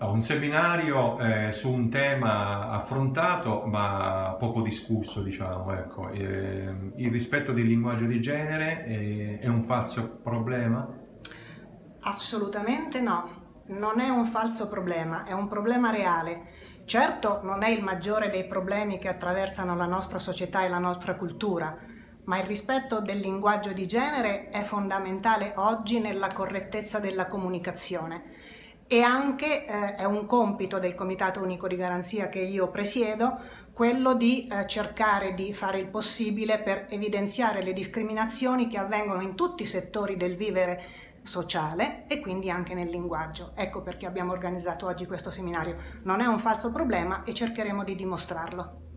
Un seminario eh, su un tema affrontato ma poco discusso, diciamo. Ecco. Eh, il rispetto del linguaggio di genere eh, è un falso problema? Assolutamente no, non è un falso problema, è un problema reale. Certo non è il maggiore dei problemi che attraversano la nostra società e la nostra cultura, ma il rispetto del linguaggio di genere è fondamentale oggi nella correttezza della comunicazione e anche eh, è un compito del Comitato Unico di Garanzia che io presiedo quello di eh, cercare di fare il possibile per evidenziare le discriminazioni che avvengono in tutti i settori del vivere sociale e quindi anche nel linguaggio. Ecco perché abbiamo organizzato oggi questo seminario. Non è un falso problema e cercheremo di dimostrarlo.